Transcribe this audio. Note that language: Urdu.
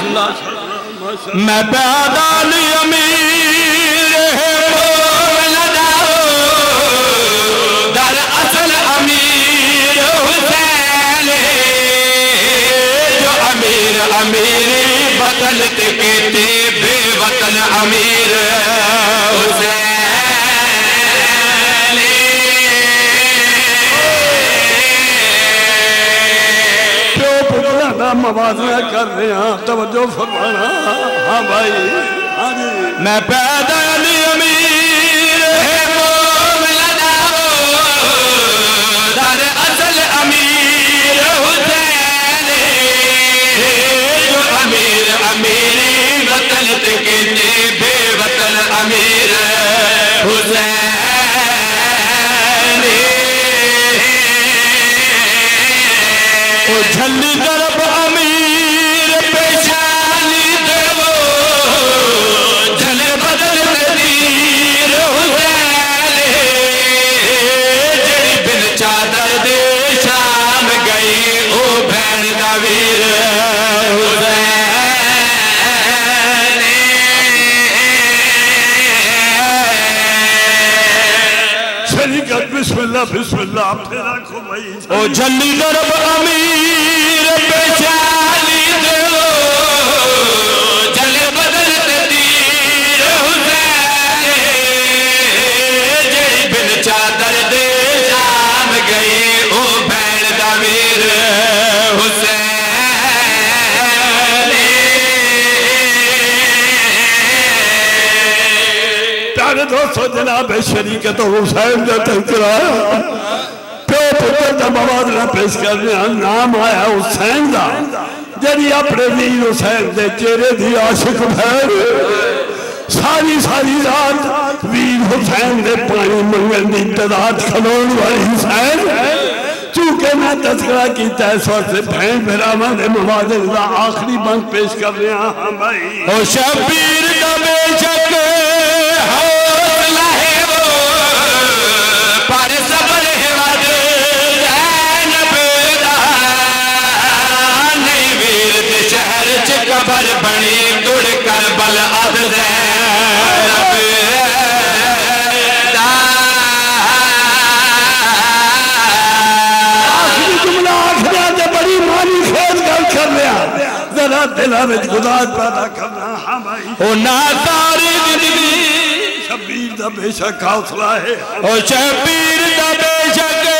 میں پیدال امیر ہے در اصل امیر حسین جو امیر امیر وطن کے کہتے بے وطن امیر حسین۔ موازنہ کر رہے ہیں۔ توجہ فرمانا۔ ہاں بھائی۔ ہاں جی۔ میں پیدل امیر ہے مولانا در اصل امیر حسین جو امیر امیر وطن تے کہتے بے وطن امیر حسین جھلی شریکت بسم اللہ بسم اللہ پھر بھائی او جھلی رب امیر پیشانی حسین پیارے دوستو جناب شریکت حسین دا تذکرہ پیو پتر دا موازنہ پیش کر رہے ہیں نام آیا حسین دا جنی اپنے ویر حسین دے چہرے دی عاشق بھیر ساری ساری رات ویر حسین دے پانی منگل دی تداد کھلون والی حسین۔ چونکہ میں تذکرہ کیتا ہے وقت سے بھین بھراما دے موازنہ دا آخری بند پیش کر رہے ہیں ہاں بھائی۔ او شبیر دا بے شک ذرا دلہ میں پیدا کرنا ہاں بھائی۔ او نازاری زندگی۔ شبیر دا بے شک حوصلہ ہے۔ او شبیر دا بے شک۔